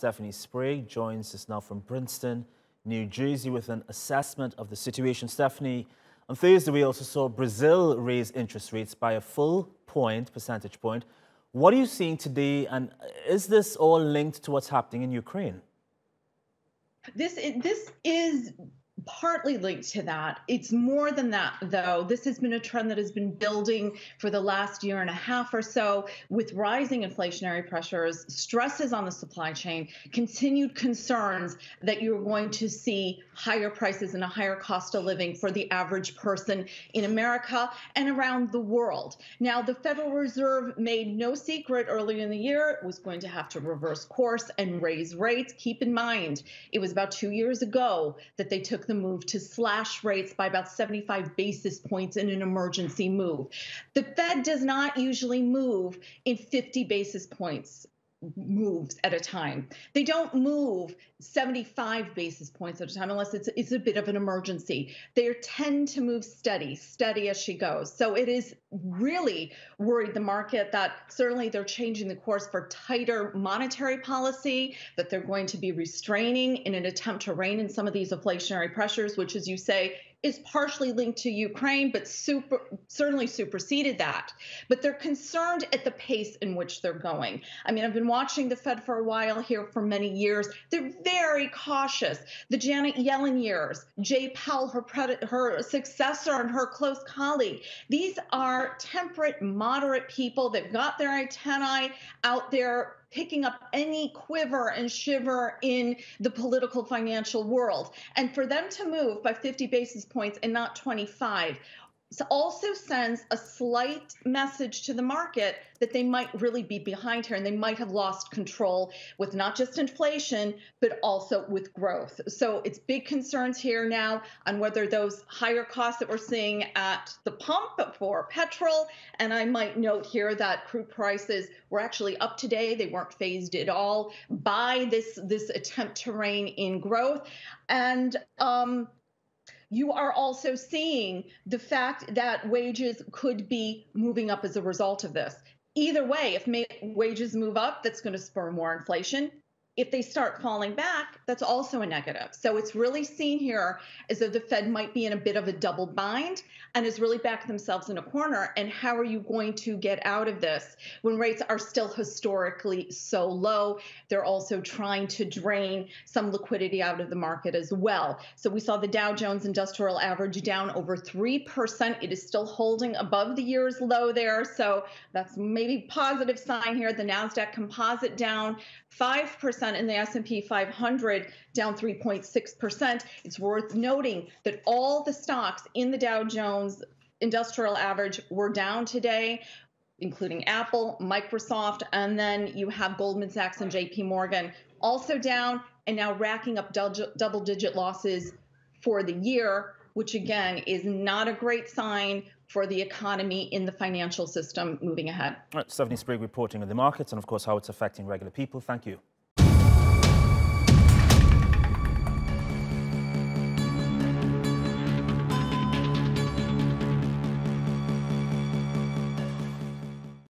Stephanie Sprague joins us now from Princeton, New Jersey, with an assessment of the situation. Stephanie, on Thursday, we also saw Brazil raise interest rates by a full point, percentage point. What are you seeing today, and is this all linked to what's happening in Ukraine? This this is partly linked to that. It's more than that, though. This has been a trend that has been building for the last year and a half or so with rising inflationary pressures, stresses on the supply chain, continued concerns that you're going to see higher prices and a higher cost of living for the average person in America and around the world. Now, the Federal Reserve made no secret earlier in the year it was going to have to reverse course and raise rates. Keep in mind, it was about two years ago that they took the move to slash rates by about 75 basis points in an emergency move. The Fed does not usually move in 50 basis points moves at a time. They don't move 75 basis points at a time unless it's it's a bit of an emergency. They tend to move steady, steady as she goes. So it is really worried the market that certainly they're changing the course for tighter monetary policy, that they're going to be restraining in an attempt to rein in some of these inflationary pressures, which as you say is partially linked to Ukraine, but super, certainly superseded that. But they're concerned at the pace in which they're going. I mean, I've been watching the Fed for a while here for many years. They're very cautious. The Janet Yellen years, Jay Powell, her, pred- her successor and her close colleague, these are temperate, moderate people that got their antennae out there picking up any quiver and shiver in the political financial world. And for them to move by 50 basis points and not 25 so also sends a slight message to the market that they might really be behind here and they might have lost control with not just inflation, but also with growth. So it's big concerns here now on whether those higher costs that we're seeing at the pump for petrol, and I might note here that crude prices were actually up today. They weren't fazed at all by this, this attempt to rein in growth. And um, you are also seeing the fact that wages could be moving up as a result of this. Either way, if wages move up, that's going to spur more inflation if they start falling back, that's also a negative. So it's really seen here as though the Fed might be in a bit of a double bind and is really backed themselves in a corner. And how are you going to get out of this when rates are still historically so low? They're also trying to drain some liquidity out of the market as well. So we saw the Dow Jones Industrial Average down over 3%. It is still holding above the year's low there. So that's maybe positive sign here. The NASDAQ composite down 5% percent in the S&P 500, down 3.6%. It's worth noting that all the stocks in the Dow Jones Industrial Average were down today including Apple, Microsoft, and then you have Goldman Sachs and JP Morgan also down and now racking up double digit losses for the year, which again is not a great sign for the economy in the financial system moving ahead. All right, Stephanie Sprague reporting on the markets and, of course, how it's affecting regular people. Thank you.